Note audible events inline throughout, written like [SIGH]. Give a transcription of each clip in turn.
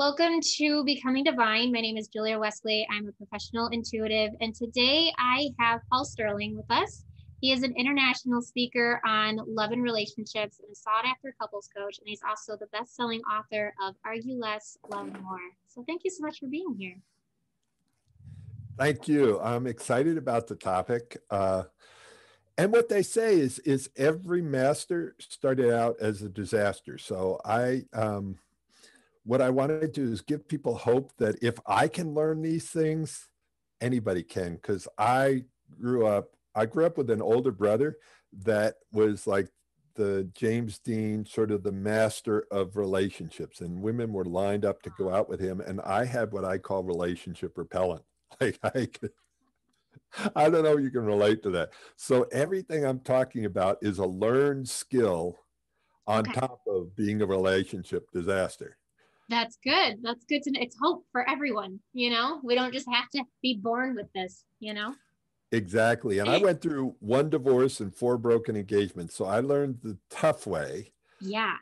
welcome to Becoming Divine. My name is Julia Wesley. I'm a professional intuitive, and today I have Paul Sterling with us. He is an international speaker on love and relationships and a sought after couples coach, and he's also the best selling author of Argue Less, Love More. So, thank you so much for being here. Thank you. I'm excited about the topic. Uh, and what they say is, is every master started out as a disaster. So I, um, what I want to do is give people hope that if I can learn these things, anybody can. Because I grew up, I grew up with an older brother that was like the James Dean, sort of the master of relationships, and women were lined up to go out with him, and I had what I call relationship repellent. [LAUGHS] Like I could, I don't know if you can relate to that. So everything I'm talking about is a learned skill on okay. top of being a relationship disaster. That's good. That's good to know. It's hope for everyone. You know, we don't just have to be born with this, you know? Exactly. And I went through one divorce and four broken engagements. So I learned the tough way. Yeah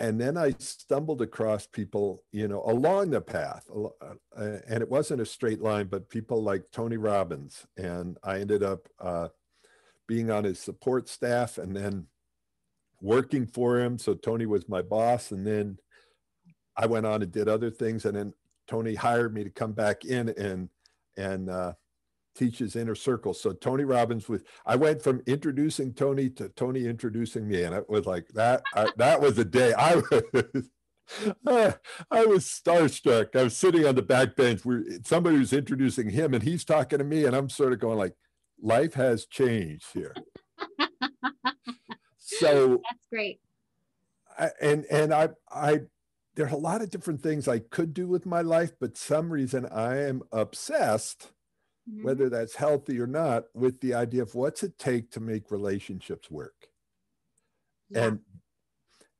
and then I stumbled across people, you know, along the path, uh, and it wasn't a straight line, but people like Tony Robbins, and I ended up uh, being on his support staff, and then working for him. So Tony was my boss, and then I went on and did other things, and then Tony hired me to come back in and and uh, teaches inner circle. So Tony Robbins was, I went from introducing Tony to Tony introducing me. And it was like that, I, that was a day I was, [LAUGHS] I was starstruck. I was sitting on the back bench where somebody was introducing him and he's talking to me and I'm sort of going like, life has changed here. [LAUGHS] so that's great. I, and, and I, I, there's a lot of different things I could do with my life, but some reason I am obsessed mm-hmm. whether that's healthy or not, with the idea of what's it take to make relationships work. Yeah. And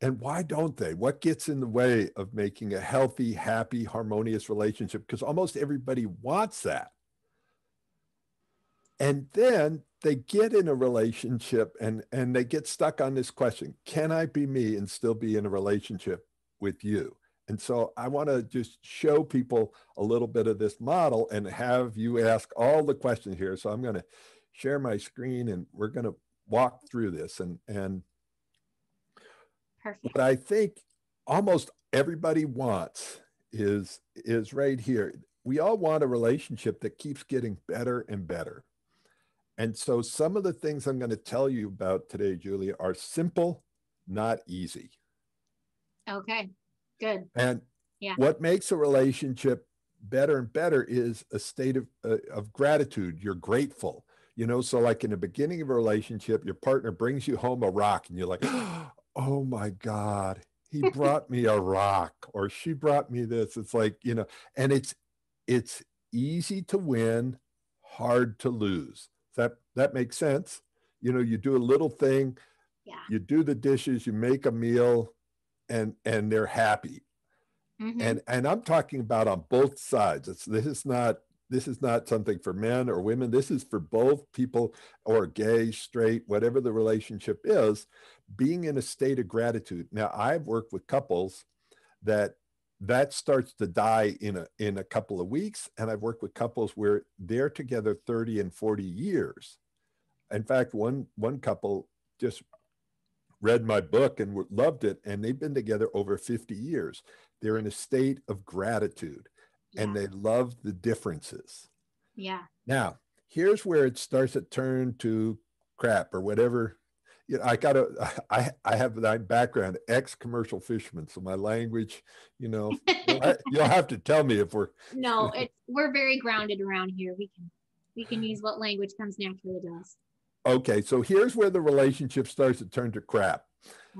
and why don't they? What gets in the way of making a healthy, happy, harmonious relationship? Because almost everybody wants that. And then they get in a relationship and, and they get stuck on this question Can I be me and still be in a relationship with you? And so I want to just show people a little bit of this model and have you ask all the questions here. So I'm going to share my screen and we're going to walk through this. And, and Perfect. what I think almost everybody wants is, is right here. We all want a relationship that keeps getting better and better. And so some of the things I'm going to tell you about today, Julia, are simple, not easy. Okay. Good. And yeah. what makes a relationship better and better is a state of, uh, of gratitude. You're grateful. You know, so like in the beginning of a relationship, your partner brings you home a rock and you're like, [GASPS] oh my God, he [LAUGHS] brought me a rock or she brought me this. It's like, you know, and it's it's easy to win, hard to lose. That that makes sense. You know, you do a little thing, yeah. you do the dishes, you make a meal, and and they're happy. Mm-hmm. and and i'm talking about on both sides. It's this is not this is not something for men or women. This is for both people or gay straight whatever the relationship is being in a state of gratitude. Now i've worked with couples that that starts to die in a in a couple of weeks and i've worked with couples where they're together 30 and 40 years. In fact one one couple just read my book and loved it. And they've been together over 50 years. They're in a state of gratitude yeah. and they love the differences. Yeah. Now, here's where it starts to turn to crap or whatever. You know, I got to, [LAUGHS] I, I have that background, ex commercial fisherman. So my language, you know, [LAUGHS] you'll have to tell me if we're. No, [LAUGHS] it's, we're very grounded around here. We can, we can use what language comes naturally to us. Okay, so here's where the relationship starts to turn to crap.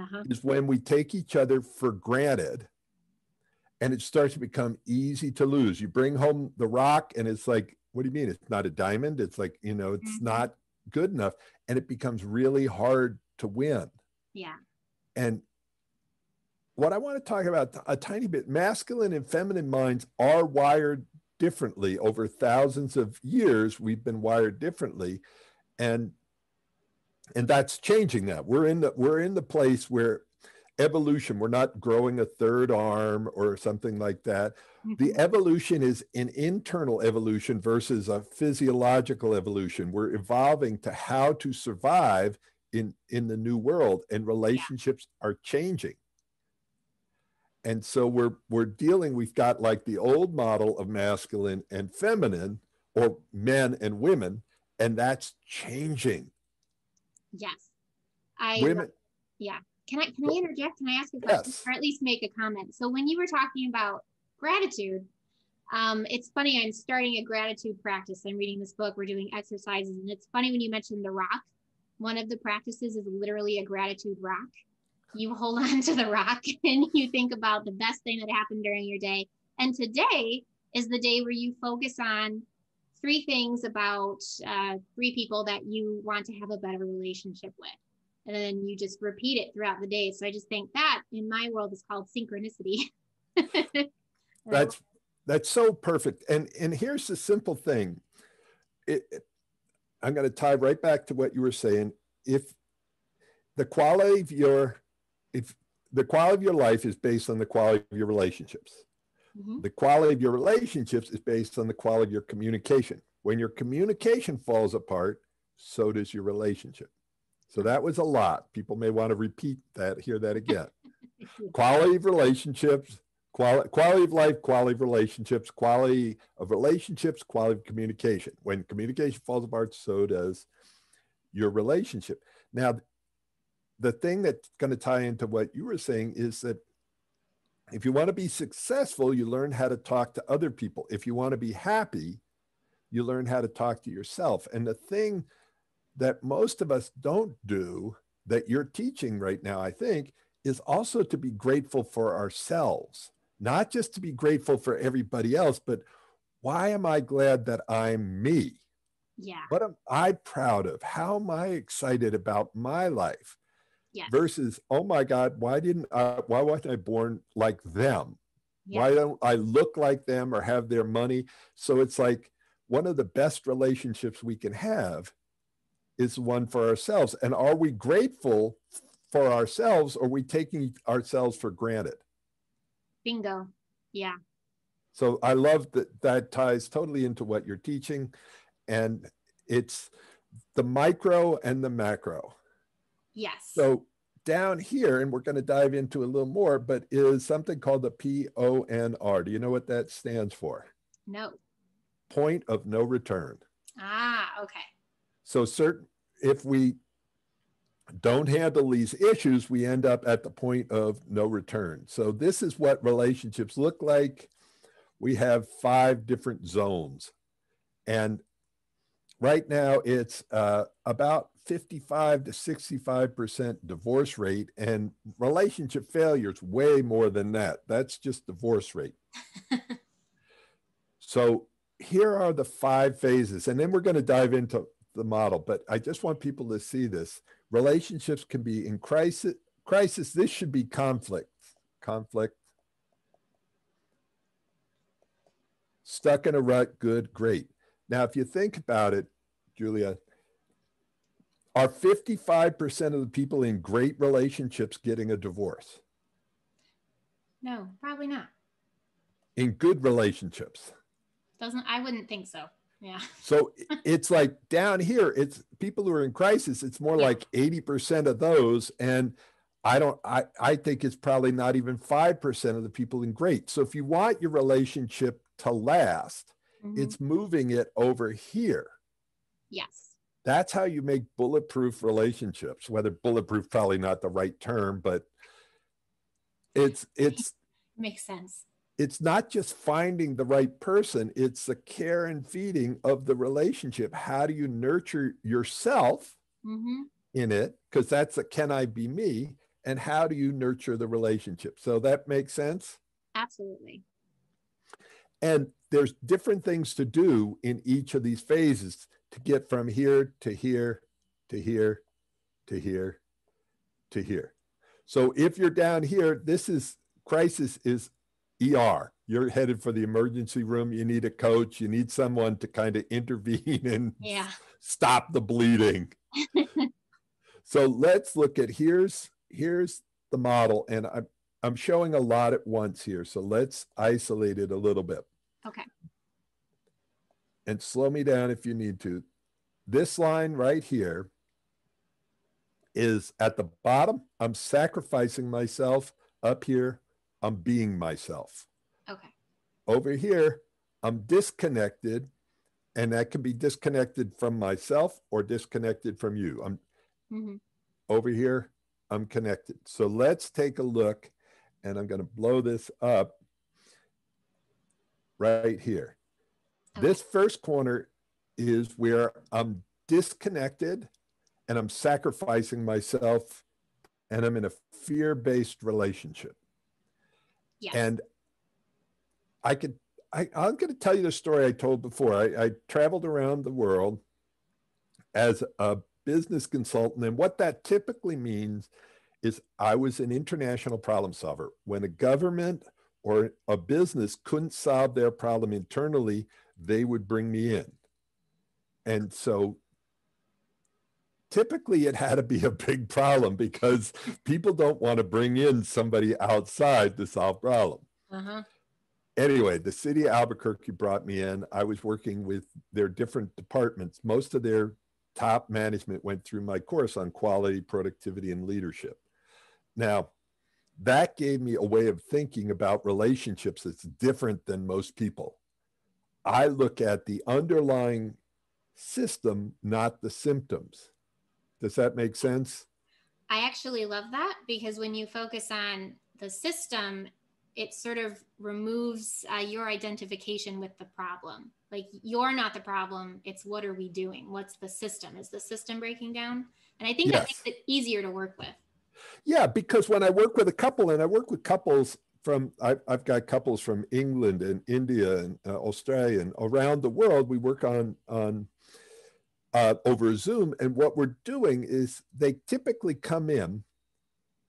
Uh-huh. Is when we take each other for granted and it starts to become easy to lose. You bring home the rock and it's like, what do you mean? It's not a diamond. It's like, you know, it's mm-hmm. not good enough. And it becomes really hard to win. Yeah. And what I want to talk about a tiny bit masculine and feminine minds are wired differently over thousands of years. We've been wired differently. And and that's changing that we're in the we're in the place where evolution. We're not growing a third arm or something like that. The Mhm. evolution is an internal evolution versus a physiological evolution. We're evolving to how to survive in, in the new world, and relationships are changing. And so we're we're dealing, we've got like the old model of masculine and feminine, or men and women, and that's changing. Yes. I Women, can I can I interject? Can I ask a question Yes. or at least make a comment? So when you were talking about gratitude, um, it's funny. I'm starting a gratitude practice. I'm reading this book. We're doing exercises, and it's funny when you mentioned the rock. One of the practices is literally a gratitude rock. You hold [LAUGHS] on to the rock [LAUGHS] and you think about the best thing that happened during your day. And today is the day where you focus on three things about uh, three people that you want to have a better relationship with and then you just repeat it throughout the day. So I just think that in my world is called synchronicity. [LAUGHS] that's that's so perfect. And and here's the simple thing. It, it- I'm going to tie right back to what you were saying. If the quality of your if the quality of your life is based on the quality of your relationships. Mhm. The quality of your relationships is based on the quality of your communication. When your communication falls apart, so does your relationship. So that was a lot. People may want to repeat that, hear that again. [LAUGHS] quality of relationships, quality, quality of life, quality of relationships, quality of relationships, quality of communication. When communication falls apart, so does your relationship. Now, the thing that's going to tie into what you were saying is that if you want to be successful, you learn how to talk to other people. If you want to be happy, you learn how to talk to yourself. And the thing that most of us don't do that you're teaching right now, I think, is also to be grateful for ourselves, not just to be grateful for everybody else, but why am I glad that I'm me? yeah. What am I proud of? How am I excited about my life? Yes. Versus, oh my God, why didn't I, why wasn't I born like them? Yeah. Why don't I look like them or have their money? So it's like one of the best relationships we can have is one for ourselves. And are we grateful for ourselves or are we taking ourselves for granted? Bingo. Yeah. So I love that that ties totally into what you're teaching. And it's the micro and the macro. Yes. So down here, and we're going to dive into a little more, but is something called the PONR. Do you know what that stands for? no. Point of no return. Ah, okay. So certain if we don't handle these issues, we end up at the point of no return. So this is what relationships look like. We have five different zones. And right now it's uh, about 55 to 65% divorce rate and relationship failures way more than that. That's just divorce rate. [LAUGHS] so here are the five phases, and then we're going to dive into the model. But I just want people to see this. Relationships can be in crisis. Crisis. This should be conflict. Conflict. Stuck in a rut. Good. Great. Now, if you think about it, Julia, are 55% of the people in great relationships getting a divorce? No, probably not. In good relationships. Doesn't I wouldn't think so. Yeah. So it's like down here, it's people who are in crisis, it's more Yeah. like 80% of those. And I don't, I, I think it's probably not even 5% of the people in great. So if you want your relationship to last, Mhm. it's moving it over here. yes. That's how you make bulletproof relationships, whether bulletproof probably not the right term, but it's, [LAUGHS] it's, Makes sense. it's not just finding the right person, it's the care and feeding of the relationship. How do you nurture yourself hmm in it? Because that's a can I be me? And how do you nurture the relationship? So that makes sense. Absolutely. And there's different things to do in each of these phases to get from here to here to here to here to here. So if you're down here, this is crisis is ER. You're headed for the emergency room. You need a coach. You need someone to kind of intervene and Yeah. stop the bleeding. [LAUGHS] so let's look at here's here's the model, and I'm I'm showing a lot at once here, so let's isolate it a little bit. Okay. And slow me down if you need to. This line right here is at the bottom. I'm sacrificing myself. Up here, I'm being myself. Okay. Over here, I'm disconnected, and that can be disconnected from myself or disconnected from you. I'm mm-hmm. over here, I'm connected. So let's take a look, and I'm going to blow this up right here. This first corner is where I'm disconnected and I'm sacrificing myself and I'm in a fear based relationship. Yes. And I could, I, I'm going to tell you the story I told before. I, I traveled around the world as a business consultant. And what that typically means is I was an international problem solver. When a government or a business couldn't solve their problem internally, they would bring me in. And so typically it had to be a big problem because people don't want to bring in somebody outside to solve problem. uh-huh. Anyway, the city of Albuquerque brought me in. I was working with their different departments. Most of their top management went through my course on quality, productivity, and leadership. Now, that gave me a way of thinking about relationships that's different than most people. I look at the underlying system, not the symptoms. Does that make sense? I actually love that because when you focus on the system, it sort of removes uh, your identification with the problem. Like you're not the problem. It's what are we doing? What's the system? Is the system breaking down? And I think that makes it easier to work with. Yeah, because when I work with a couple, and I work with couples from, I've, I've got couples from England and India and uh, Australia and around the world. We work on on uh, over Zoom, and what we're doing is they typically come in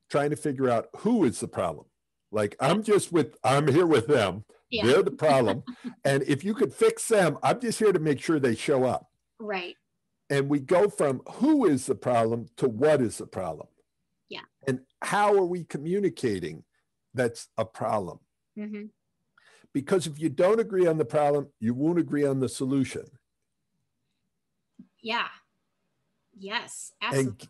trying to figure out who is the problem. Like I'm just with, I'm here with them. Yeah. They're the problem, [LAUGHS] and if you could fix them, I'm just here to make sure they show up. Right. And we go from who is the problem to what is the problem. Yeah. And how are we communicating that's a problem? hmm Because if you don't agree on the problem, you won't agree on the solution. Yeah. Yes, And- absolutely.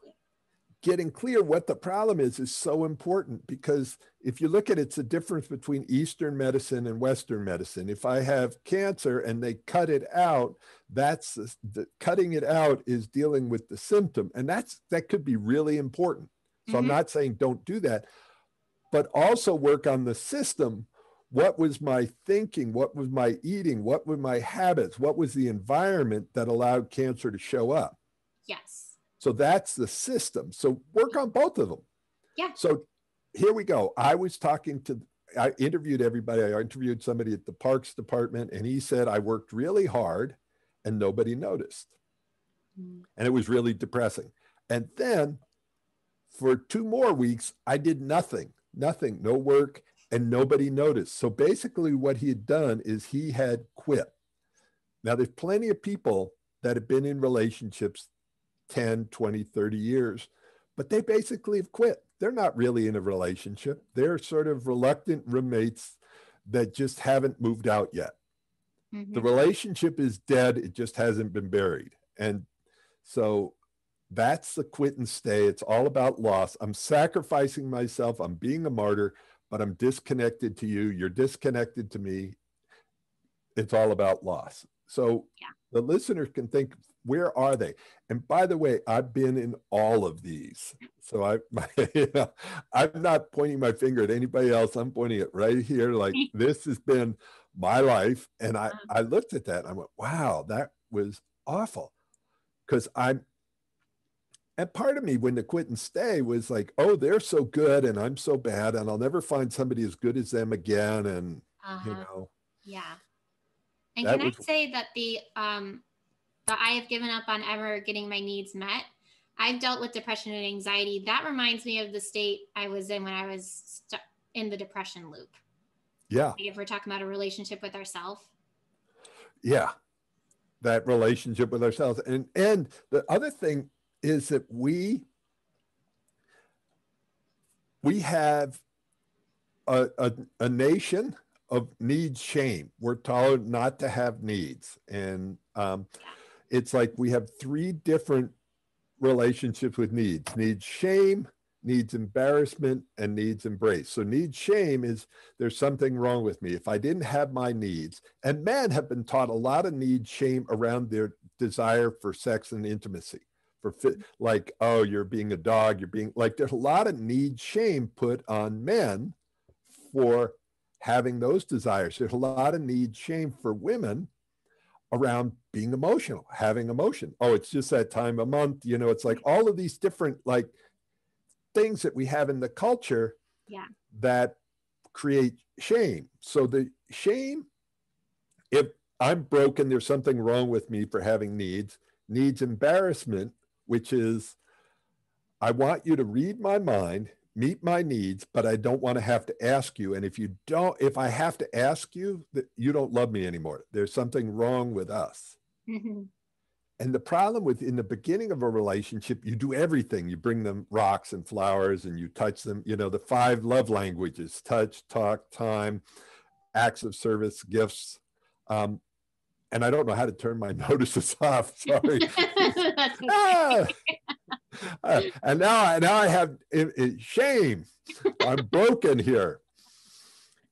Getting clear what the problem is is so important because if you look at it, it's the difference between Eastern medicine and Western medicine. If I have cancer and they cut it out, that's the, cutting it out is dealing with the symptom, and that's that could be really important. So I'm Mhm. not saying don't do that, but also work on the system. What was my thinking? What was my eating? What were my habits? What was the environment that allowed cancer to show up? yes. So that's the system. So work on both of them. Yeah. So here we go. I was talking to, I interviewed everybody. I interviewed somebody at the parks department, and he said, I worked really hard and nobody noticed. Mm. And it was really depressing. And then for two more weeks, I did nothing, nothing, no work, and nobody noticed. So basically, what he had done is he had quit. Now, there's plenty of people that have been in relationships 10, 20, 30 years, but they basically have quit. They're not really in a relationship. They're sort of reluctant roommates that just haven't moved out yet. Mhm. The relationship is dead, it just hasn't been buried. And so that's the quit and stay. It's all about loss. I'm sacrificing myself, I'm being a martyr, but I'm disconnected to you. You're disconnected to me. It's all about loss. So Yeah. the listener can think, where are they? And by the way, I've been in all of these. So I, [LAUGHS] my, you know, I'm not pointing my finger at anybody else. I'm pointing it right here. Like [LAUGHS] this has been my life. And I, Uh-huh. I looked at that and I went, wow, that was awful. Because I'm, and part of me when the quit and stay was like, oh, they're so good and I'm so bad and I'll never find somebody as good as them again. And, you Uh-huh. know, Yeah. And can was- I say that the um the I have given up on ever getting my needs met. I've dealt with depression and anxiety. That reminds me of the state I was in when I was stuck in the depression loop. yeah, Like if we're talking about a relationship with ourselves. yeah. That relationship with ourselves. And, and the other thing is that we, we have a, a, a nation of need shame. We're told not to have needs. And um, it's like we have three different relationships with needs needs shame, needs embarrassment, and needs embrace. So, needs shame is there's something wrong with me. If I didn't have my needs, and men have been taught a lot of need shame around their desire for sex and intimacy. For fit, mm-hmm. like, oh, you're being a dog, you're being like, there's a lot of need shame put on men for having those desires. There's a lot of need shame for women around being emotional, having emotion. Oh, it's just that time a month. You know, it's like mm-hmm. all of these different like things that we have in the culture yeah. that create shame. So the shame, if I'm broken, there's something wrong with me for having needs, needs embarrassment, which is I want you to read my mind meet my needs, but I don't want to have to ask you. And if you don't, if I have to ask you, that you don't love me anymore. There's something wrong with us. Mm-hmm. And the problem with in the beginning of a relationship, you do everything. You bring them rocks and flowers and you touch them, you know, the five love languages touch, talk, time, acts of service, gifts. Um, and I don't know how to turn my [LAUGHS] notices off. Sorry. [LAUGHS] ah, [LAUGHS] uh, and now, now I have it, it, shame. I'm broken here.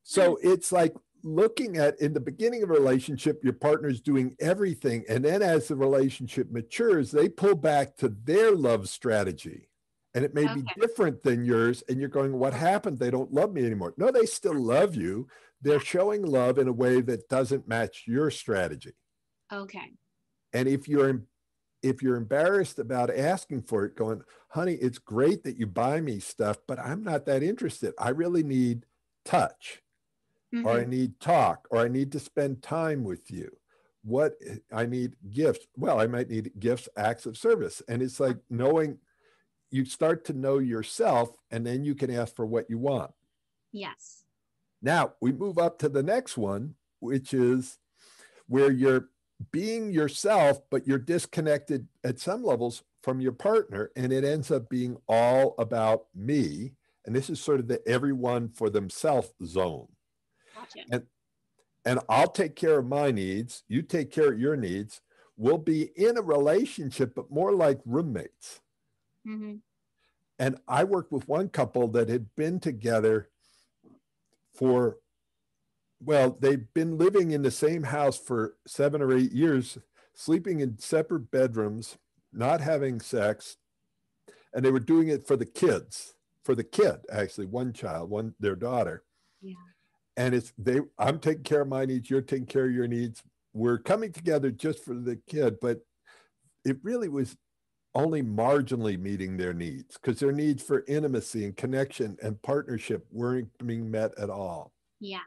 So it's like looking at in the beginning of a relationship, your partner's doing everything. And then as the relationship matures, they pull back to their love strategy. And it may okay. be different than yours. And you're going, What happened? They don't love me anymore. No, they still love you. They're showing love in a way that doesn't match your strategy. Okay. And if you're if you're embarrassed about asking for it, going, honey, it's great that you buy me stuff, but I'm not that interested. I really need touch, mm-hmm. or I mm-hmm. need talk, or I need to spend time with you. What I need gifts. Well, I might need gifts, acts of service. And it's like knowing you start to know yourself, and then you can ask for what you want. Yes. Now we move up to the next one, which is where you're being yourself, but you're disconnected at some levels from your partner, and it ends up being all about me. And this is sort of the everyone for themselves zone. Gotcha. And and I'll take care of my needs, you take care of your needs. We'll be in a relationship, but more like roommates. Mm-hmm. And I worked with one couple that had been together for well, they've been living in the same house for seven or eight years, sleeping in separate bedrooms, not having sex, and they were doing it for the kids, for the kid, actually, one child, one their daughter. Yeah. And it's they I'm taking care of my needs, you're taking care of your needs. We're coming together just for the kid, but it really was only marginally meeting their needs because their needs for intimacy and connection and partnership weren't being met at all. Yeah.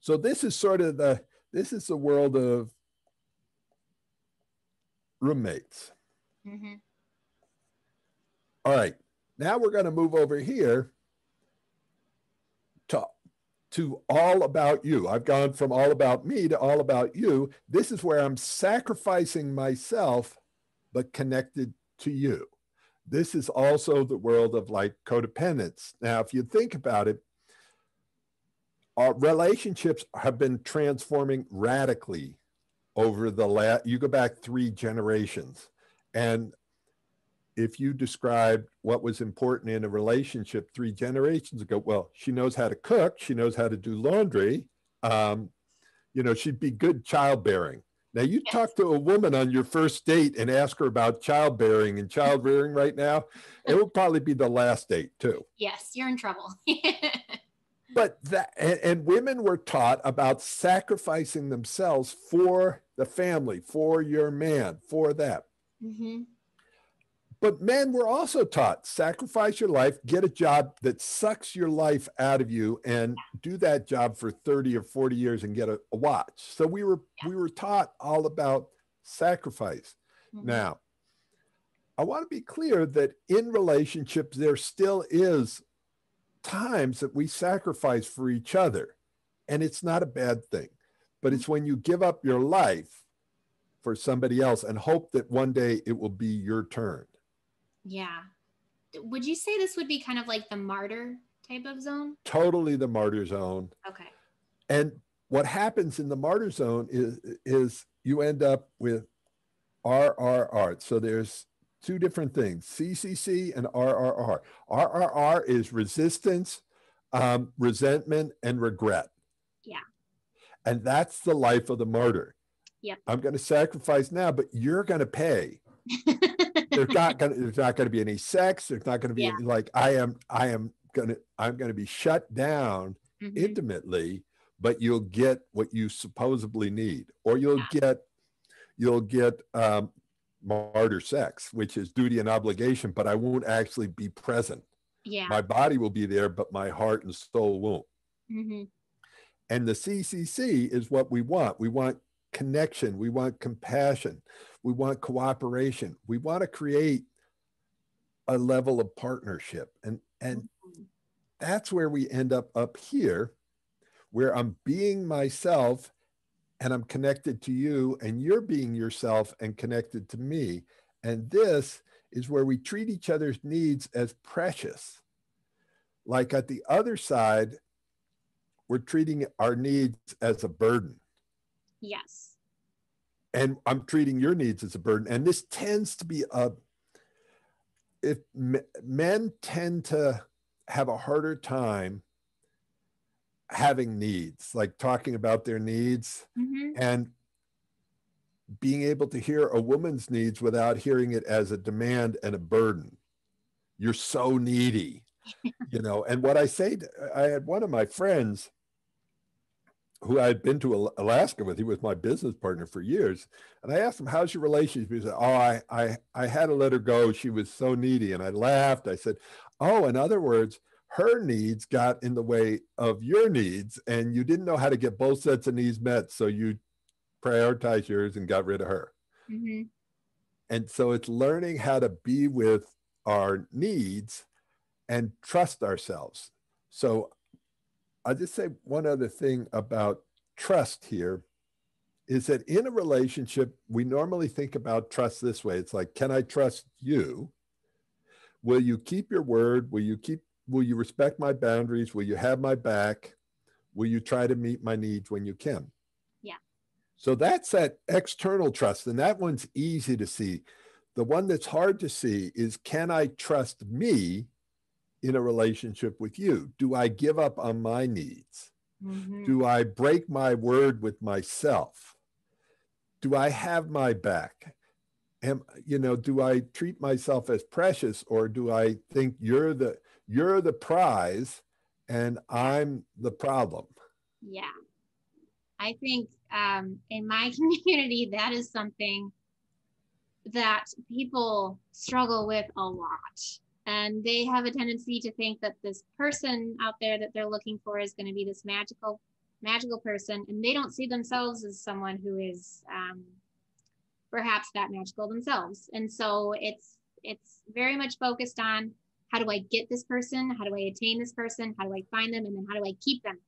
So this is sort of the this is the world of roommates. Mm-hmm. All right, now we're going to move over here to to all about you. I've gone from all about me to all about you. This is where I'm sacrificing myself, but connected to you. This is also the world of like codependence. Now, if you think about it, our relationships have been transforming radically over the last you go back three generations and if you describe what was important in a relationship three generations ago well she knows how to cook she knows how to do laundry um, you know she'd be good childbearing now you yes. talk to a woman on your first date and ask her about childbearing and child rearing right now it will probably be the last date too yes you're in trouble [LAUGHS] but that and, and, women were taught about sacrificing themselves for the family for your man for that mm-hmm. But men were also taught sacrifice your life get a job that sucks your life out of you and do that job for 30 or 40 years and get a, a watch so we were we were taught all about sacrifice mm-hmm. now i want to be clear that in relationships there still is times that we sacrifice for each other. And it's not a bad thing, but it's when you give up your life for somebody else and hope that one day it will be your turn. Yeah. would you say this would be kind of like the martyr type of zone? Totally the martyr zone. Okay. And what happens in the martyr zone is is you end up with RRR. So there's two different things, CCC and RRR. RRR is resistance, um, resentment, and regret. Yeah. And that's the life of the martyr. Yep. I'm going to sacrifice now, but you're going to pay. [LAUGHS] there's not going to there's not to be any sex. There's not going to be Yeah. any, like I am I am going to I'm going to be shut down Mhm. intimately, but you'll get what you supposedly need, or you'll get you'll get um, martyr sex, which is duty and obligation, but I won't actually be present. yeah. My body will be there, but my heart and soul won't. hmm And the CCC is what we want. We want connection. We want compassion. We want cooperation. We want to create a level of partnership. And, and that's where we end up up here, where I'm being myself and I'm connected to you, and you're being yourself and connected to me. And this is where we treat each other's needs as precious. Like at the other side, we're treating our needs as a burden. Yes. And I'm treating your needs as a burden. And this tends to be a, if men tend to have a harder time having needs, like talking about their needs hmm and being able to hear a woman's needs without hearing it as a demand and a burden. You're so needy, [LAUGHS] you know. And what I say, to, I had one of my friends who I had been to Alaska with. He was my business partner for years, and I asked him, "How's your relationship?" He said, "Oh, I, I, I had to let her go. She was so needy." And I laughed. I said, "Oh, in other words." Her needs got in the way of your needs, and you didn't know how to get both sets of needs met. So you prioritized yours and got rid of her. hmm And so it's learning how to be with our needs and trust ourselves. So I'll just say one other thing about trust here is that in a relationship, we normally think about trust this way. It's like, can I trust you? Will you keep your word? Will you keep will you respect my boundaries? Will you have my back? Will you try to meet my needs when you can? Yeah. So that's that external trust. And that one's easy to see. The one that's hard to see is can I trust me in a relationship with you? Do I give up on my needs? hmm Do I break my word with myself? Do I have my back? Am you know, do I treat myself as precious or do I think you're the you're the prize and I'm the problem? Yeah. I think um, in my [LAUGHS] community, that is something that people struggle with a lot. And they have a tendency to think that this person out there that they're looking for is going to be this magical, magical person. And they don't see themselves as someone who is um, perhaps that magical themselves. And so it's it's very much focused on how do I get this person? How do I attain this person? How do I find them? And then how do I keep them?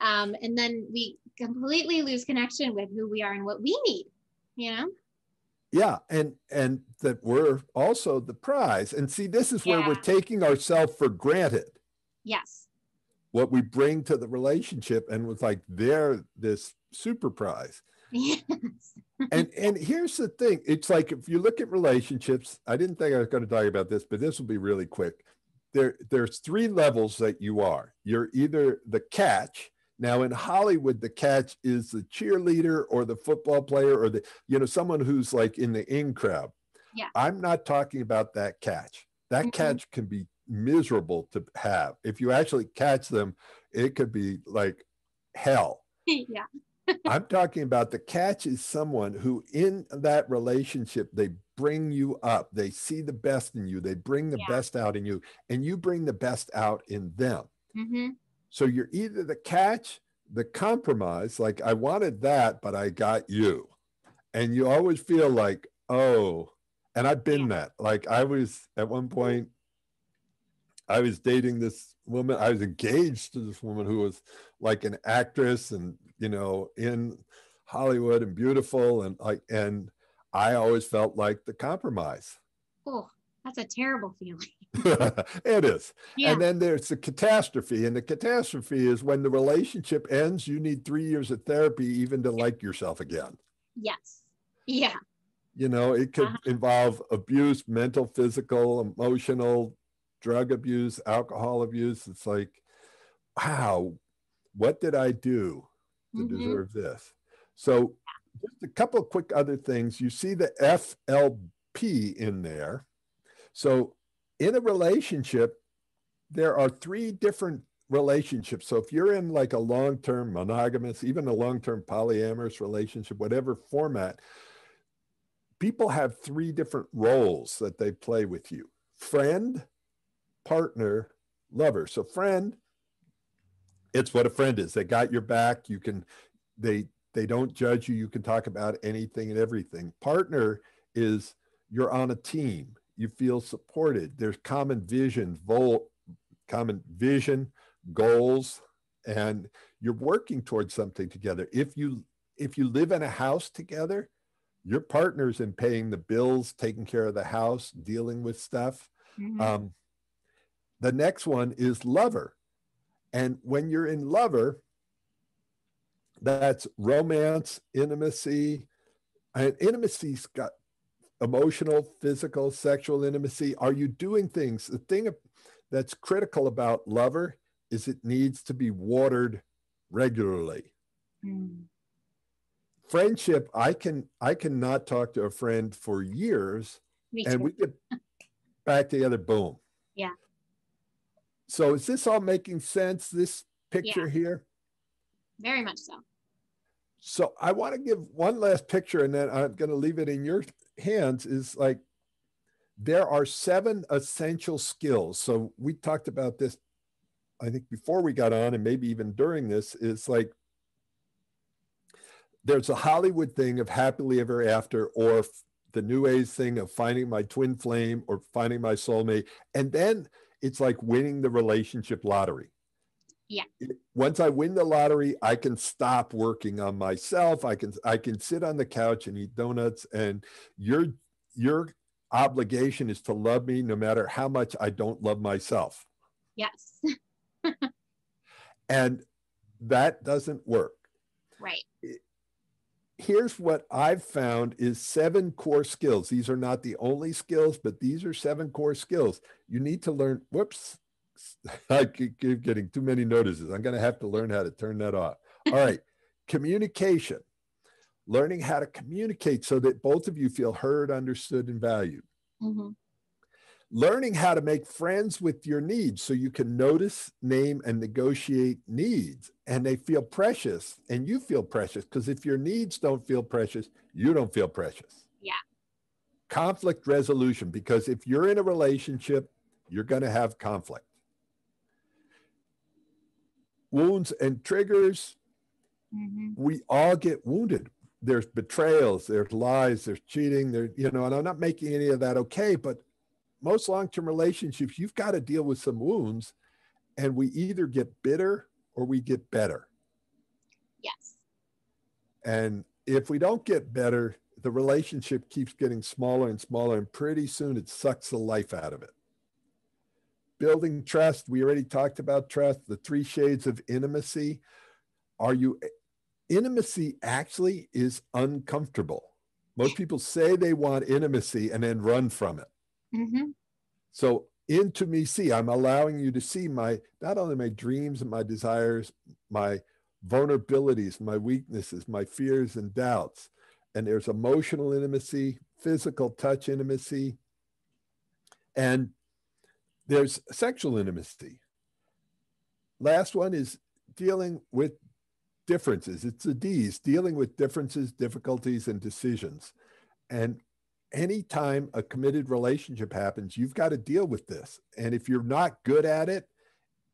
um, and then we completely lose connection with who we are and what we need you know Yeah, and and that we're also the prize. And see, this is where we're taking ourselves for granted. yes What we bring to the relationship and was like they're this super prize. yes [LAUGHS] and and here's the thing it's like if you look at relationships i didn't think i was going to talk about this but this will be really quick there there's three levels that you are you're either the catch now in hollywood the catch is the cheerleader or the football player or the you know someone who's like in the in crowd Yeah. i'm not talking about that catch that Mhm. catch can be miserable to have if you actually catch them it could be like hell [LAUGHS] yeah [LAUGHS] I'm talking about the catch is someone who, in that relationship, they bring you up. They see the best in you. They bring the Yeah. best out in you, and you bring the best out in them. hmm So you're either the catch, the compromise, like I wanted that, but I got you. And you always feel like, oh, and I've been that. Like I was at one point, I was dating this woman, I was engaged to this woman who was like an actress and, you know, in Hollywood and beautiful. And like, and I always felt like the compromise. oh that's a terrible feeling [LAUGHS] it is. Yeah. And then there's the catastrophe. And the catastrophe is when the relationship ends, you need three years of therapy even to like yourself again. yes. Yeah. You know, it could Uh-huh. involve abuse, mental, physical, emotional, drug abuse, alcohol abuse. It's like, wow, what did I do to Mhm. deserve this? So, just a couple of quick other things. You see the FLP in there. So, in a relationship, there are three different relationships. So, if you're in like a long term monogamous, even a long term polyamorous relationship, whatever format, people have three different roles that they play with you friend, partner, lover. So, friend, it's what a friend is. They got your back. You can, they, they don't judge you. You can talk about anything and everything. Partner is you're on a team. You feel supported. There's common vision, vol, common vision, goals, and you're working towards something together. If you if you live in a house together, your partner's in paying the bills, taking care of the house, dealing with stuff. Mhm. Um, the next one is lover. And when you're in lover, that's romance, intimacy, and intimacy's got emotional, physical, sexual intimacy. Are you doing things? The thing that's critical about lover is it needs to be watered regularly. Mm. Friendship, I can I cannot talk to a friend for years and we get [LAUGHS] back together, boom. Yeah. So is this all making sense? This picture here? Very much so. So I want to give one last picture and then I'm going to leave it in your hands is like there are seven essential skills. So we talked about this I think before we got on and maybe even during this is like there's a Hollywood thing of happily ever after or the new age thing of finding my twin flame or finding my soulmate and then it's like winning the relationship lottery Yeah. once I win the lottery, I can stop working on myself. I can I can sit on the couch and eat donuts. And your your obligation is to love me no matter how much I don't love myself. Yes. [LAUGHS] And that doesn't work. right. Here's what I've found is seven core skills. These are not the only skills, but these are seven core skills. You need to learn. Whoops. [LAUGHS] I keep getting too many notices. I'm going to have to learn how to turn that off. All [LAUGHS] right. Communication. Learning how to communicate so that both of you feel heard, understood, and valued. Mhm. Learning how to make friends with your needs so you can notice, name, and negotiate needs. And they feel precious and you feel precious because if your needs don't feel precious, you don't feel precious. Yeah. Conflict resolution because if you're in a relationship, you're going to have conflict. Wounds and triggers, Mhm. we all get wounded. There's betrayals, there's lies, there's cheating, there, you know, and I'm not making any of that okay, but most long-term relationships, you've got to deal with some wounds, and we either get bitter or we get better. Yes. And if we don't get better, the relationship keeps getting smaller and smaller, and pretty soon it sucks the life out of it. Building trust, we already talked about trust, the three shades of intimacy. Are you, intimacy actually is uncomfortable. Most people say they want intimacy and then run from it. hmm So into me see, I'm allowing you to see my not only my dreams and my desires, my vulnerabilities, my weaknesses, my fears and doubts. And there's emotional intimacy, physical touch intimacy, and there's sexual intimacy. Last one is dealing with differences. It's the D's, dealing with differences, difficulties, and decisions. And anytime a committed relationship happens, you've got to deal with this. And if you're not good at it,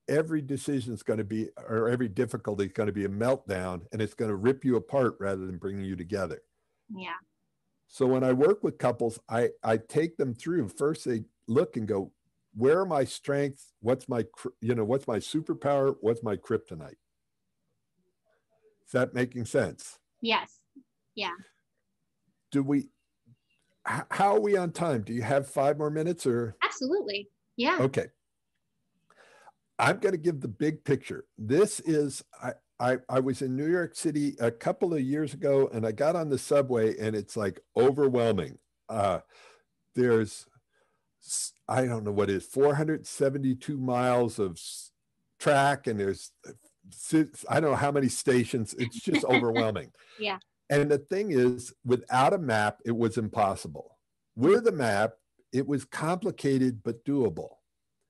every decision is going to be, or every difficulty is going to be a meltdown and it's going to rip you apart rather than bringing you together. Yeah. So when I work with couples, I, I take them through. First, they look and go, where are my strengths? What's my, you know, what's my superpower? What's my kryptonite? Is that making sense? Yes. Yeah. Do we, how are we on time? Do you have five more minutes or? Absolutely. Yeah. Okay. I'm going to give the big picture. This is, I, I, I was in New York City a couple of years ago and I got on the subway and it's like overwhelming. Uh, there's, I don't know what it is, 472 miles of track and there's, I don't know how many stations. It's just [LAUGHS] overwhelming. yeah. And the thing is, without a map, it was impossible. With a map, it was complicated but doable.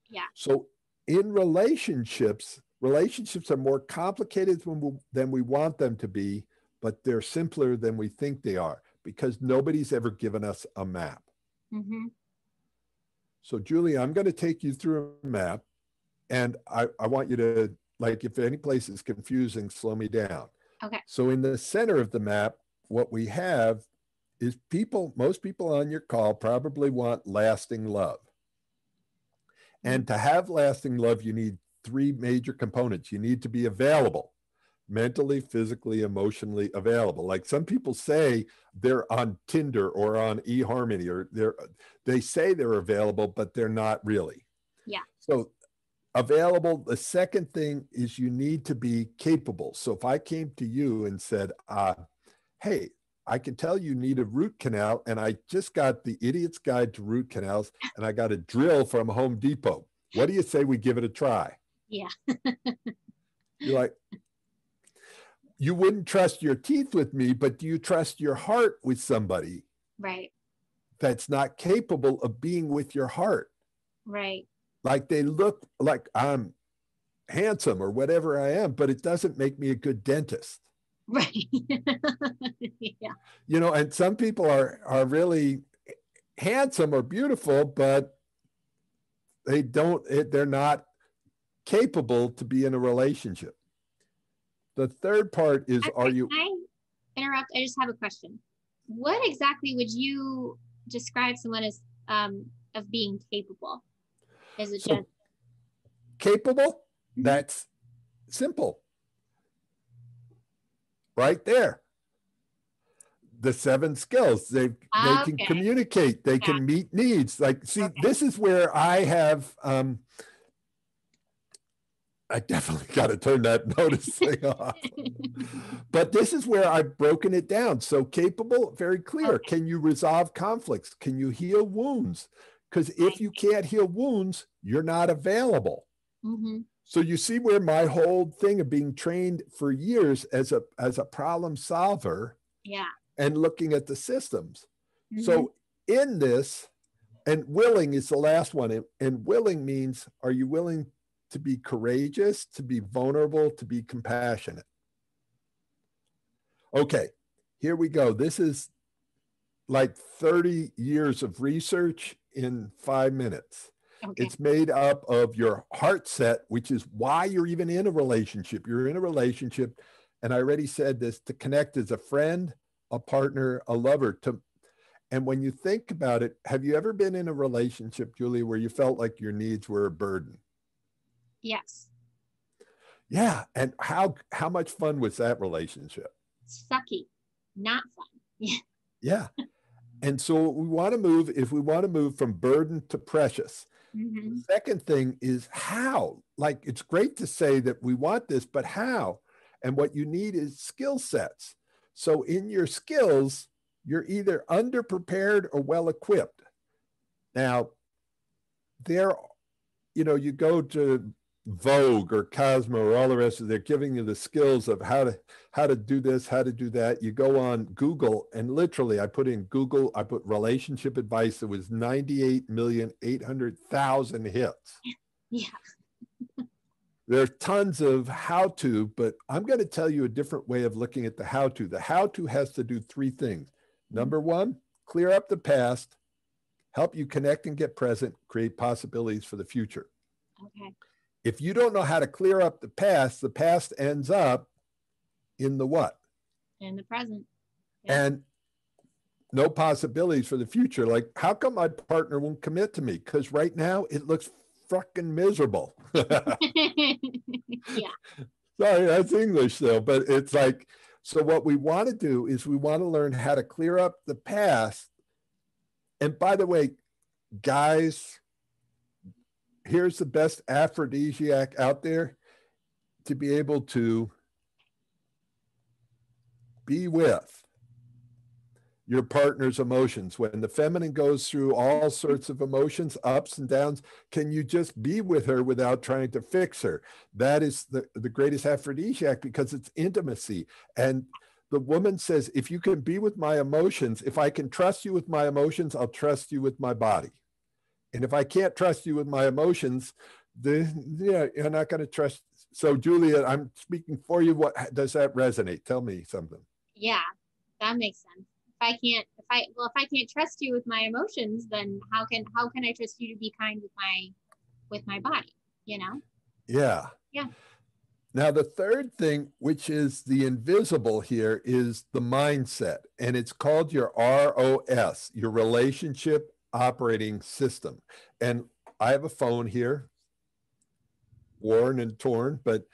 Yeah. So in relationships, relationships are more complicated than we, than we want them to be, but they're simpler than we think they are because nobody's ever given us a map. Mm-hmm. So, Julie, I'm going to take you through a map, and I, I want you to, like, if any place is confusing, slow me down. Okay. So, in the center of the map, what we have is people, most people on your call probably want lasting love. And mm. to have lasting love, you need three major components. You need to be available, mentally, physically, emotionally available. Like some people say they're on Tinder or on eHarmony or they're they say they're available, but they're not really. Yeah. So available. The second thing is you need to be capable. So if I came to you and said, uh, hey, I can tell you need a root canal, and I just got the Idiot's Guide to Root Canals, and I got a drill from Home Depot. What do you say we give it a try? Yeah. [LAUGHS] You're like, you wouldn't trust your teeth with me, but do you trust your heart with somebody? Right. That's not capable of being with your heart. Right. Like they look like I'm handsome or whatever I am, but it doesn't make me a good dentist. [LAUGHS] Right. [LAUGHS] yeah. You know, and some people are are really handsome or beautiful, but they don't they're not capable to be in a relationship. The third part is are you I interrupt? I just have a question. What exactly would you describe someone as um of being capable? Is it so, just capable? Mhm. That's simple. Right there. The seven skills. They they can Okay. communicate, they can meet needs. Like, see, Okay. this is where I have um I definitely got to turn that [LAUGHS] notice thing off. [LAUGHS] But this is where I've broken it down. So capable, very clear. Okay. Can you resolve conflicts? Can you heal wounds? Because if you can't heal wounds, you're not available. hmm So you see where my whole thing of being trained for years as a as a problem solver Yeah. and looking at the systems. Mhm. So in this, and willing is the last one. And, and willing means are you willing to be courageous, to be vulnerable, to be compassionate? Okay, here we go. This is like 30 years of research in five minutes. okay. It's made up of your heart set, which is why you're even in a relationship. You're in a relationship. And I already said this to connect as a friend, a partner, a lover. To and when you think about it, have you ever been in a relationship, Julie, where you felt like your needs were a burden? Yes. Yeah. And how how much fun was that relationship? Sucky. Not fun. Yeah. yeah. And so we want to move, if we want to move from burden to precious, hmm Second thing is how. Like it's great to say that we want this, but how? And what you need is skill sets. So in your skills, you're either underprepared or well equipped. Now, there, you know, you go to Vogue or Cosmo or all the rest of they're giving you the skills of how to how to do this, how to do that. You go on Google and literally I put in Google, I put relationship advice. There was 98 million 800,000 hits. Yeah. There's tons of how to, but I'm going to tell you a different way of looking at the how to. The how to has to do three things. Number one, clear up the past, help you connect and get present, create possibilities for the future. Okay. If you don't know how to clear up the past, the past ends up in the what? In the present. Yeah. And no possibilities for the future. Like, how come my partner won't commit to me? Because right now it looks fucking miserable. [LAUGHS] [LAUGHS] yeah. Sorry, that's English though, but it's like, so what we want to do is we want to learn how to clear up the past. And by the way, guys, here's the best aphrodisiac out there to be able to be with your partner's emotions. When the feminine goes through all sorts of emotions, ups and downs, can you just be with her without trying to fix her? That is the, the greatest aphrodisiac because it's intimacy. And the woman says, if you can be with my emotions, if I can trust you with my emotions, I'll trust you with my body. And if I can't trust you with my emotions, then yeah, you're not going to trust. So, Julia, I'm speaking for you. What does that resonate? Tell me something. Yeah, that makes sense. If I can't, if I well, if I can't trust you with my emotions, then how can how can I trust you to be kind with my with my body? You know. Yeah. Yeah. Now, the third thing, which is the invisible here, is the mindset, and it's called your ROS, your relationship operating system. And I have a phone here, worn and torn, but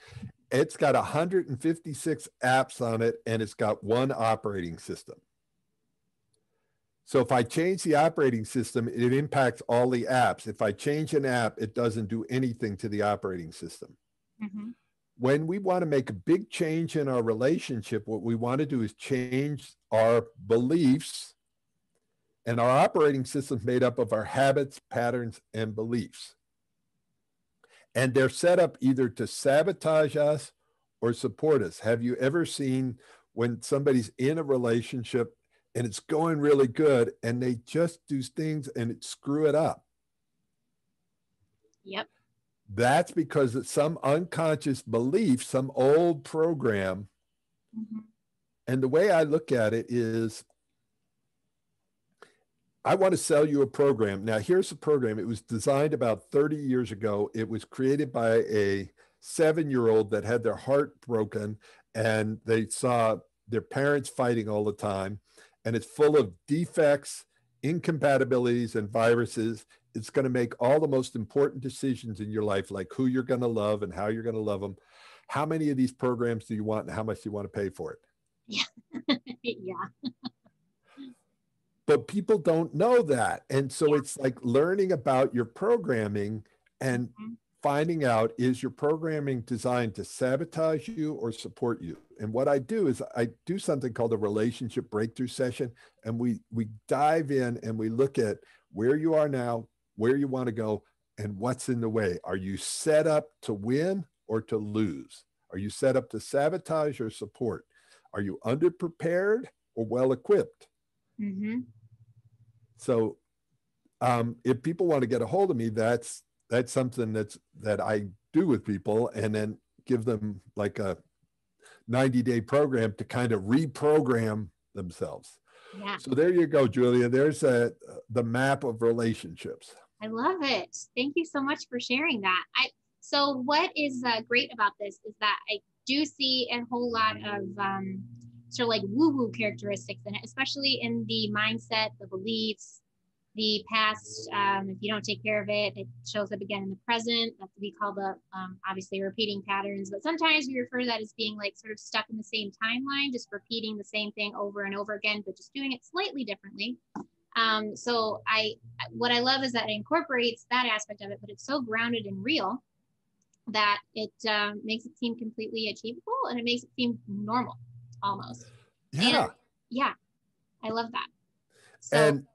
it's got 156 apps on it and it's got one operating system. So if I change the operating system, it impacts all the apps. If I change an app, it doesn't do anything to the operating system. Mm-hmm. When we want to make a big change in our relationship, what we want to do is change our beliefs and our operating system is made up of our habits, patterns, and beliefs. And they're set up either to sabotage us or support us. Have you ever seen when somebody's in a relationship and it's going really good and they just do things and it screw it up? Yep. That's because it's some unconscious belief, some old program. Mm-hmm. And the way I look at it is I want to sell you a program. Now, here's the program. It was designed about 30 years ago. It was created by a seven year old that had their heart broken and they saw their parents fighting all the time. And it's full of defects, incompatibilities, and viruses. It's going to make all the most important decisions in your life, like who you're going to love and how you're going to love them. How many of these programs do you want and how much do you want to pay for it? Yeah. [LAUGHS] yeah but people don't know that and so yeah. it's like learning about your programming and mm-hmm. finding out is your programming designed to sabotage you or support you and what i do is i do something called a relationship breakthrough session and we we dive in and we look at where you are now where you want to go and what's in the way are you set up to win or to lose are you set up to sabotage or support are you underprepared or well equipped Mm-hmm. So um, if people want to get a hold of me, that's that's something that's that I do with people, and then give them like a 90 day program to kind of reprogram themselves. Yeah. So there you go, Julia. There's a, the map of relationships. I love it. Thank you so much for sharing that. I so what is uh, great about this is that I do see a whole lot of um, sort of like woo woo characteristics it, especially in the mindset, the beliefs, the past. Um, if you don't take care of it, it shows up again in the present. That's what we call the um, obviously repeating patterns. But sometimes we refer to that as being like sort of stuck in the same timeline, just repeating the same thing over and over again, but just doing it slightly differently. Um, so I, what I love is that it incorporates that aspect of it, but it's so grounded and real that it uh, makes it seem completely achievable and it makes it seem normal almost. Yeah. And, yeah. I love that. So, and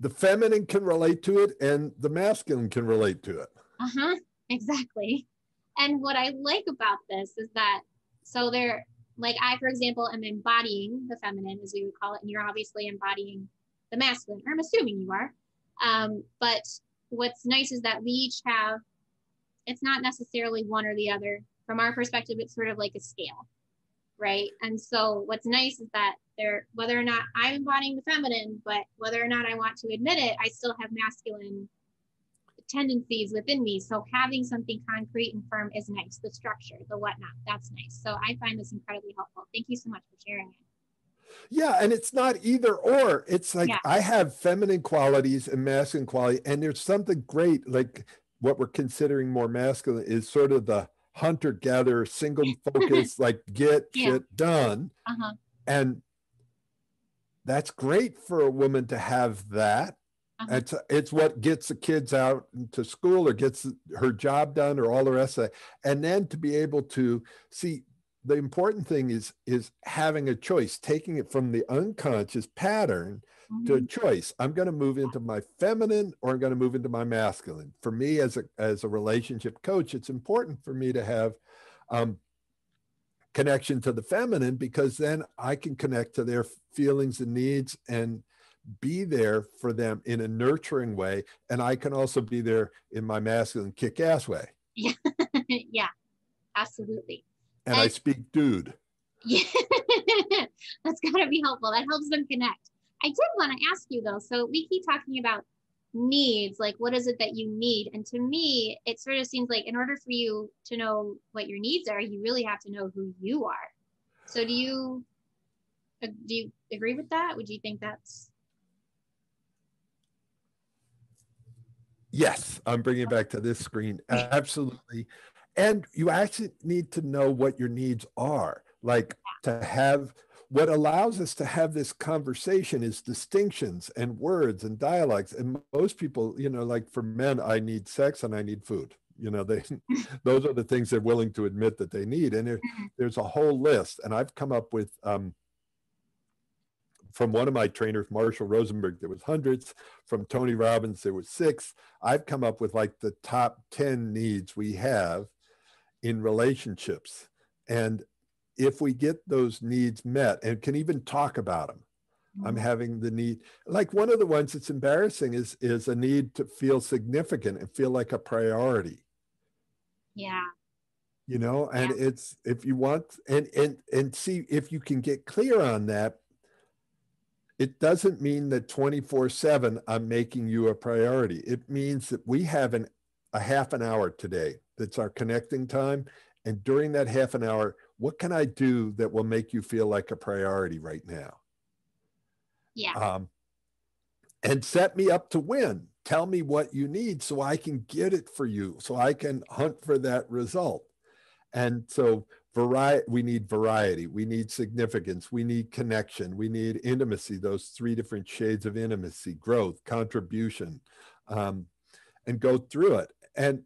the feminine can relate to it and the masculine can relate to it. Uh-huh. [LAUGHS] Exactly. And what I like about this is that so they're like I, for example, am embodying the feminine, as we would call it, and you're obviously embodying the masculine, or I'm assuming you are. Um, but what's nice is that we each have it's not necessarily one or the other. From our perspective, it's sort of like a scale right? And so what's nice is that there, whether or not I'm embodying the feminine, but whether or not I want to admit it, I still have masculine tendencies within me. So having something concrete and firm is nice. The structure, the whatnot, that's nice. So I find this incredibly helpful. Thank you so much for sharing it. Yeah, and it's not either or. It's like yeah. I have feminine qualities and masculine quality, and there's something great like what we're considering more masculine is sort of the hunter gatherer, single [LAUGHS] focus, like get yeah. shit done. Uh-huh. And that's great for a woman to have that. Uh-huh. It's it's what gets the kids out to school or gets her job done or all the rest of it. And then to be able to see the important thing is is having a choice, taking it from the unconscious pattern mm-hmm. to a mm-hmm. choice. I'm going to move into my feminine or I'm going to move into my masculine. For me as a as a relationship coach, it's important for me to have um, connection to the feminine because then I can connect to their feelings and needs and be there for them in a nurturing way. And I can also be there in my masculine kick ass way. Yeah. [LAUGHS] yeah, absolutely. And, and I speak dude. Yeah, [LAUGHS] that's got to be helpful. That helps them connect. I did want to ask you though. So we keep talking about needs, like what is it that you need? And to me, it sort of seems like in order for you to know what your needs are, you really have to know who you are. So do you do you agree with that? Would you think that's Yes, I'm bringing it back to this screen. Absolutely. And you actually need to know what your needs are. Like to have what allows us to have this conversation is distinctions and words and dialects. And most people, you know, like for men, I need sex and I need food. You know, [LAUGHS] they those are the things they're willing to admit that they need. And there, mm-hmm. there's a whole list. And I've come up with um, from one of my trainers, Marshall Rosenberg, there was hundreds. From Tony Robbins, there was six. I've come up with like the top 10 needs we have in relationships. And if we get those needs met and can even talk about them, I'm mm-hmm. having the need, like one of the ones that's embarrassing is is a need to feel significant and feel like a priority. Yeah. You know, and yeah. it's if you want and and and see if you can get clear on that it doesn't mean that 24 7 I'm making you a priority. It means that we have an, a half an hour today that's our connecting time. And during that half an hour, what can I do that will make you feel like a priority right now? Yeah. Um, and set me up to win. Tell me what you need so I can get it for you, so I can hunt for that result. And so variety we need variety we need significance we need connection we need intimacy those three different shades of intimacy growth contribution um, and go through it and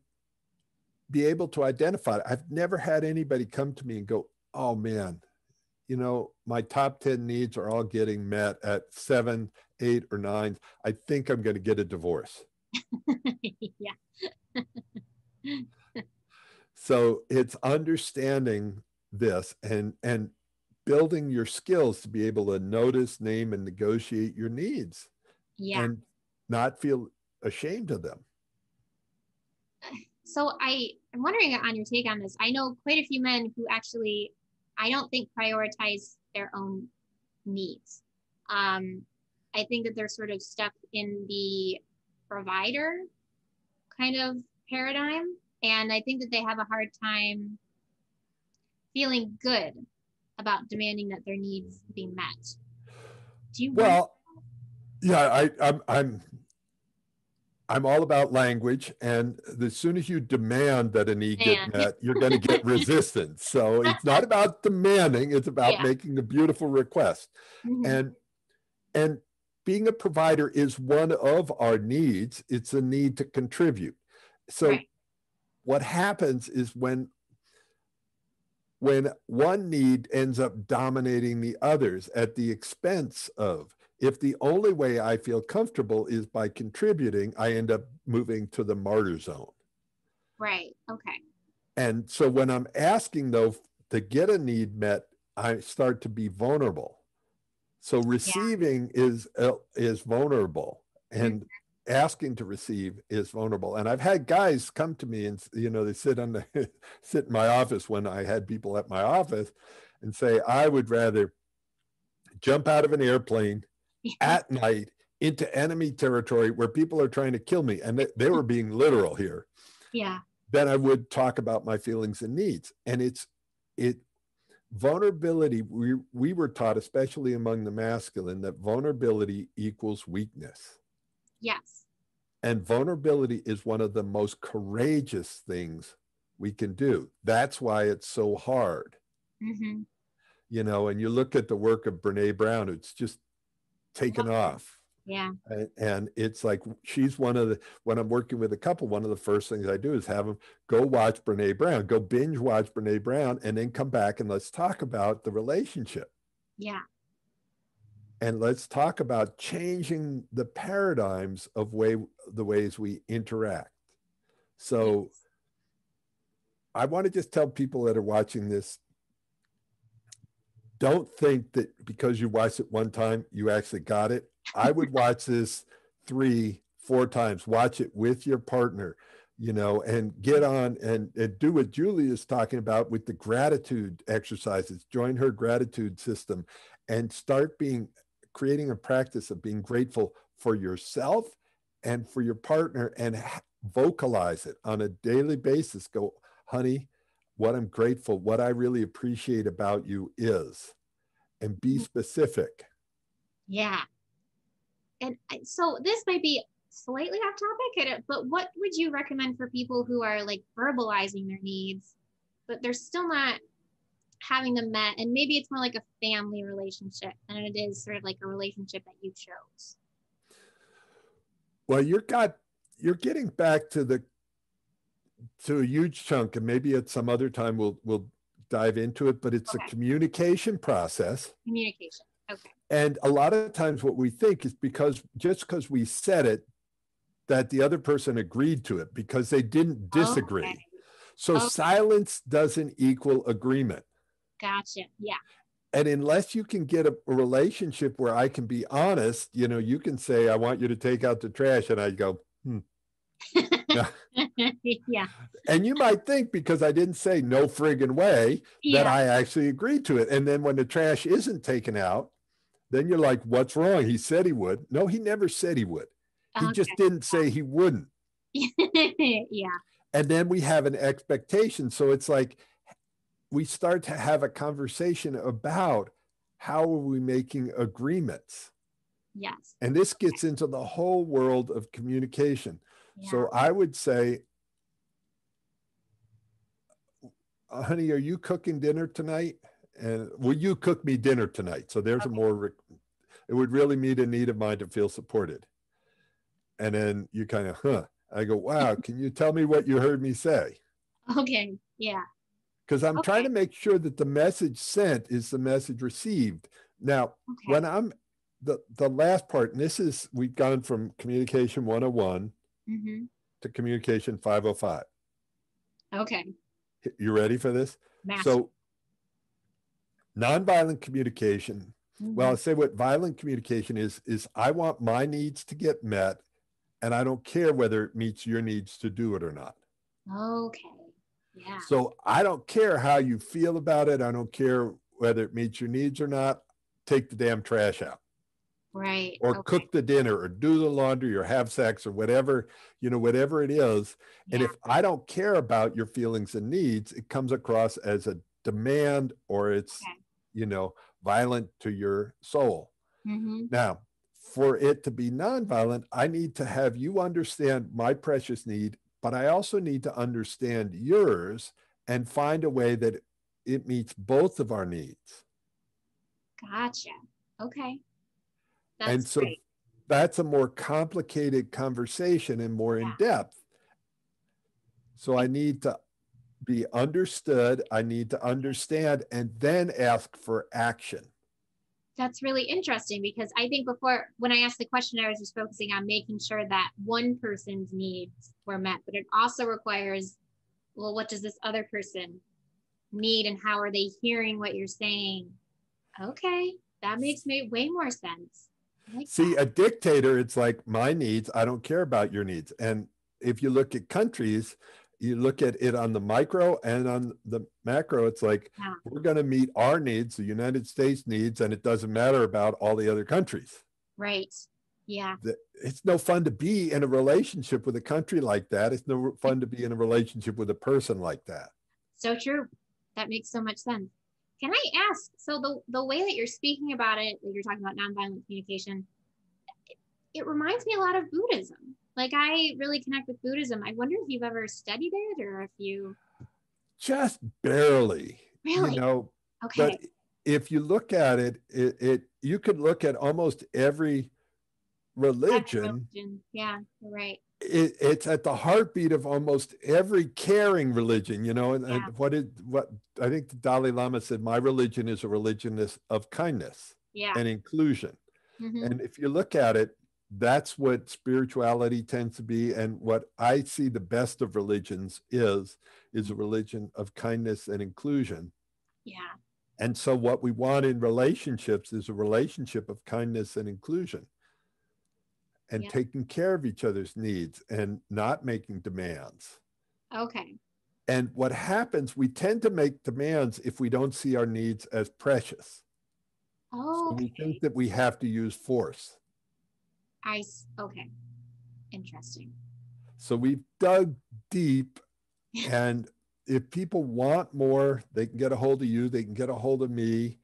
be able to identify it. I've never had anybody come to me and go oh man you know my top 10 needs are all getting met at seven eight or nine. I think i'm going to get a divorce. [LAUGHS] Yeah. [LAUGHS] So it's understanding this and and building your skills to be able to notice name and negotiate your needs yeah. and not feel ashamed of them so i i'm wondering on your take on this i know quite a few men who actually i don't think prioritize their own needs um i think that they're sort of stuck in the provider kind of paradigm and I think that they have a hard time feeling good about demanding that their needs be met. Do you well, yeah, I, I'm, I'm, I'm all about language, and as soon as you demand that a need get met, you're going to get [LAUGHS] resistance. So it's not about demanding; it's about yeah. making a beautiful request, mm-hmm. and and being a provider is one of our needs. It's a need to contribute. So right what happens is when when one need ends up dominating the others at the expense of if the only way i feel comfortable is by contributing i end up moving to the martyr zone right okay and so when i'm asking though to get a need met i start to be vulnerable so receiving yeah. is uh, is vulnerable and mm-hmm asking to receive is vulnerable. And I've had guys come to me and you know they sit on the [LAUGHS] sit in my office when I had people at my office and say I would rather jump out of an airplane at night into enemy territory where people are trying to kill me and they, they were being literal here. Yeah. Then I would talk about my feelings and needs. And it's it vulnerability we we were taught especially among the masculine that vulnerability equals weakness Yes. And vulnerability is one of the most courageous things we can do. That's why it's so hard. Mm-hmm. You know, and you look at the work of Brene Brown, it's just taken off. Yeah. And, and it's like she's one of the when I'm working with a couple, one of the first things I do is have them go watch Brene Brown, go binge watch Brene Brown, and then come back and let's talk about the relationship. Yeah. And let's talk about changing the paradigms of way the ways we interact. So yes. I want to just tell people that are watching this don't think that because you watched it one time, you actually got it. I would [LAUGHS] watch this three, four times. Watch it with your partner, you know, and get on and, and do what Julie is talking about with the gratitude exercises. Join her gratitude system and start being creating a practice of being grateful for yourself and for your partner and vocalize it on a daily basis. Go, honey, what I'm grateful, what I really appreciate about you is, and be mm-hmm. specific. Yeah. And so this might be slightly off topic, but what would you recommend for people who are like verbalizing their needs, but they're still not having them met? And maybe it's more like a family relationship than it is sort of like a relationship that you chose. Well, you're got you're getting back to the to a huge chunk, and maybe at some other time we'll we'll dive into it. But it's okay. a communication process. Communication. Okay. And a lot of times, what we think is because just because we said it, that the other person agreed to it because they didn't disagree. Okay. So okay. silence doesn't equal agreement. Gotcha. Yeah. And unless you can get a, a, relationship where I can be honest, you know, you can say, I want you to take out the trash. And I go, hmm, yeah. [LAUGHS] yeah. And you might think because I didn't say no friggin' way yeah. that I actually agreed to it. And then when the trash isn't taken out, then you're like, what's wrong? He said he would. No, he never said he would. He okay. just didn't say he wouldn't. [LAUGHS] yeah. And then we have an expectation. So it's like we start to have a conversation about how are we making agreements? Yes. And this gets into the whole world of communication. So I would say, uh, honey, are you cooking dinner tonight? And will you cook me dinner tonight? So there's okay. a more, it would really meet a need of mine to feel supported. And then you kind of, huh. I go, wow, [LAUGHS] can you tell me what you heard me say? Okay. Yeah. Because I'm okay. trying to make sure that the message sent is the message received. Now, okay. when I'm the, the last part, and this is, we've gone from communication 101 mm-hmm. to communication 505. Okay. You ready for this? So, nonviolent communication. Mm-hmm. Well, I'll say what violent communication is is I want my needs to get met, and I don't care whether it meets your needs to do it or not. Okay. Yeah. So I don't care how you feel about it. I don't care whether it meets your needs or not. Take the damn trash out right or okay. cook the dinner or do the laundry or have sex or whatever you know whatever it is yeah. and if i don't care about your feelings and needs it comes across as a demand or it's okay. you know violent to your soul mm-hmm. now for it to be nonviolent i need to have you understand my precious need but i also need to understand yours and find a way that it meets both of our needs gotcha okay that's and so great. that's a more complicated conversation and more yeah. in depth. So I need to be understood, I need to understand, and then ask for action. That's really interesting because I think before, when I asked the question, I was just focusing on making sure that one person's needs were met, but it also requires, well, what does this other person need and how are they hearing what you're saying? Okay, that makes me way more sense. Like See, that. a dictator, it's like my needs, I don't care about your needs. And if you look at countries, you look at it on the micro and on the macro, it's like yeah. we're going to meet our needs, the United States needs, and it doesn't matter about all the other countries. Right. Yeah. It's no fun to be in a relationship with a country like that. It's no fun to be in a relationship with a person like that. So true. That makes so much sense. Can I ask? So the the way that you're speaking about it, that you're talking about nonviolent communication, it, it reminds me a lot of Buddhism. Like I really connect with Buddhism. I wonder if you've ever studied it or if you just barely. Really? You know, okay. But if you look at it, it, it you could look at almost every religion, religion. Yeah, right. It, it's at the heartbeat of almost every caring religion, you know. And, Yeah. and what it, what I think the Dalai Lama said, my religion is a religion of kindness Yeah. and inclusion. Mhm. And if you look at it, that's what spirituality tends to be. And what I see the best of religions is, is a religion of kindness and inclusion. Yeah. And so, what we want in relationships is a relationship of kindness and inclusion and Yeah. taking care of each other's needs and not making demands. Okay. And what happens, we tend to make demands if we don't see our needs as precious. Oh, So we think that we have to use force. I, okay. Interesting. So we've dug deep, [LAUGHS] and if people want more, they can get a hold of you. They can get a hold of me.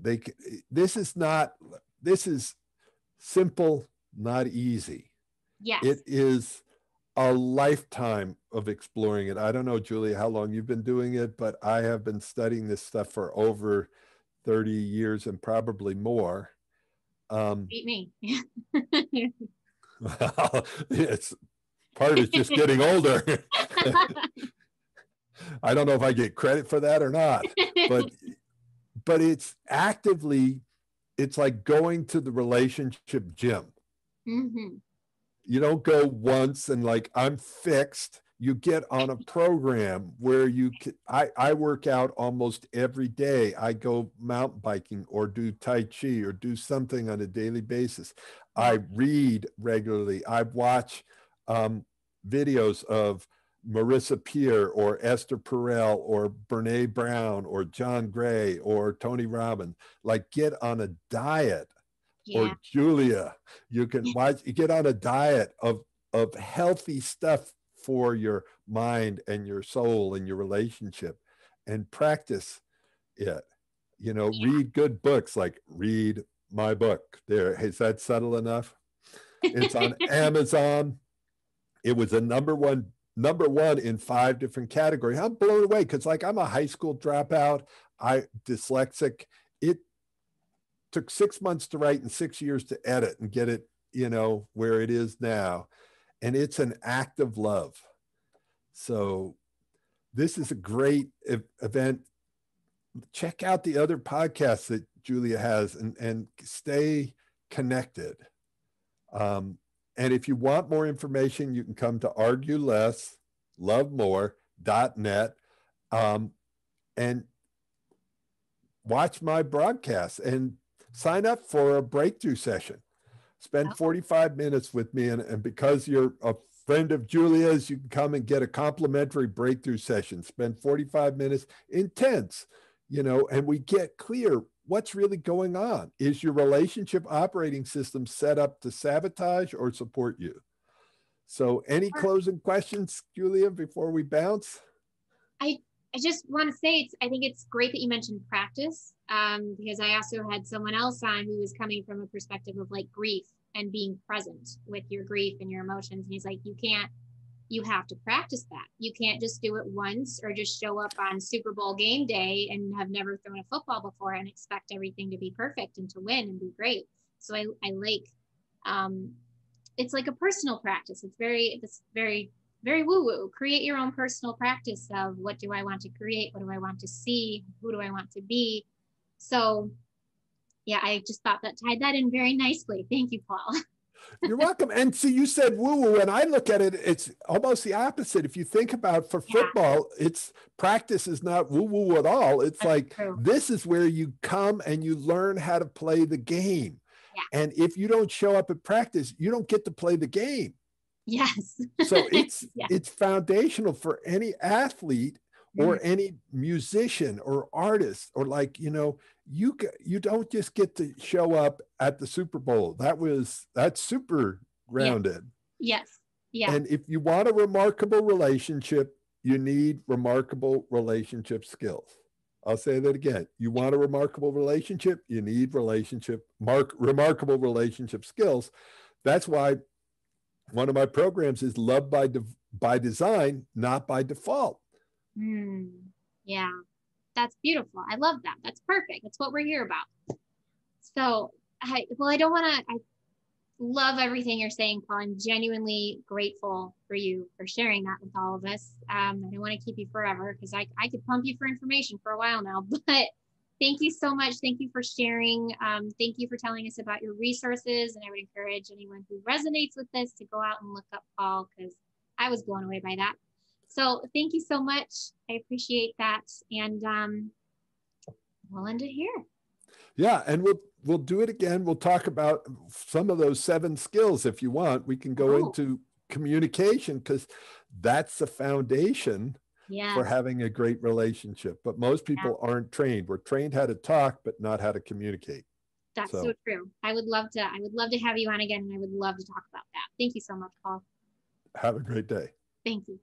They can, this is not. This is simple, not easy. Yes. It is a lifetime of exploring it. I don't know, Julia, how long you've been doing it, but I have been studying this stuff for over 30 years and probably more. Um, Beat me. well, [LAUGHS] [LAUGHS] it's part of it's just getting older. [LAUGHS] I don't know if I get credit for that or not, but but it's actively it's like going to the relationship gym. Hmm You don't go once and like I'm fixed. You get on a program where you can, I, I work out almost every day. I go mountain biking or do Tai Chi or do something on a daily basis. I read regularly. I watch um, videos of Marissa Peer or Esther Perel or Brene Brown or John Gray or Tony Robbins. Like get on a diet Yeah. or Julia. You can watch get on a diet of of healthy stuff for your mind and your soul and your relationship and practice it. You know, Yeah. read good books like read my book. There, is that subtle enough? It's on [LAUGHS] Amazon. It was a number one number one in five different categories. I'm blown away because like I'm a high school dropout. I dyslexic. It took six months to write and six years to edit and get it, you know, where it is now. And it's an act of love. So this is a great event. Check out the other podcasts that Julia has and, and stay connected. Um, and if you want more information, you can come to argue less, love more.net um, and watch my broadcast and sign up for a breakthrough session. Spend Oh. 45 minutes with me. And, and because you're a friend of Julia's, you can come and get a complimentary breakthrough session. Spend 45 minutes, intense, you know, and we get clear what's really going on. Is your relationship operating system set up to sabotage or support you? So, any closing questions, Julia, before we bounce? I, I just want to say it's I think it's great that you mentioned practice um, because I also had someone else on who was coming from a perspective of like grief and being present with your grief and your emotions. And he's like, you can't, you have to practice that. You can't just do it once or just show up on Super Bowl game day and have never thrown a football before and expect everything to be perfect and to win and be great. So I, I like, um, it's like a personal practice. It's very, it's very very woo woo. Create your own personal practice of what do I want to create? What do I want to see? Who do I want to be? So, yeah, I just thought that tied that in very nicely. Thank you, Paul. [LAUGHS] You're welcome. And so you said woo woo, and I look at it, it's almost the opposite. If you think about for Yeah. football, it's practice is not woo woo at all. It's That's like true. this is where you come and you learn how to play the game. Yeah. And if you don't show up at practice, you don't get to play the game. Yes. So [LAUGHS] it's Yeah. it's foundational for any athlete or Mm-hmm. any musician or artist or like you know you you don't just get to show up at the Super Bowl. That was that's super grounded. yes. Yeah. And if you want a remarkable relationship, you need remarkable relationship skills. I'll say that again. You want a remarkable relationship, you need relationship mark remarkable relationship skills. That's why one of my programs is love by de- by design, not by default. Mm, yeah. That's beautiful. I love that. That's perfect. That's what we're here about. So, I well, I don't want to. I love everything you're saying, Paul. I'm genuinely grateful for you for sharing that with all of us. Um, I don't want to keep you forever because I, I could pump you for information for a while now, [LAUGHS] but thank you so much. Thank you for sharing. Um, thank you for telling us about your resources. And I would encourage anyone who resonates with this to go out and look up Paul because I was blown away by that. So thank you so much. I appreciate that. And um, we'll end it here. Yeah, and we'll we'll do it again. We'll talk about some of those seven skills if you want. We can go oh. into communication because that's the foundation yes. for having a great relationship. But most people yeah. aren't trained. We're trained how to talk, but not how to communicate. That's so. so true. I would love to. I would love to have you on again, and I would love to talk about that. Thank you so much, Paul. Have a great day. Thank you.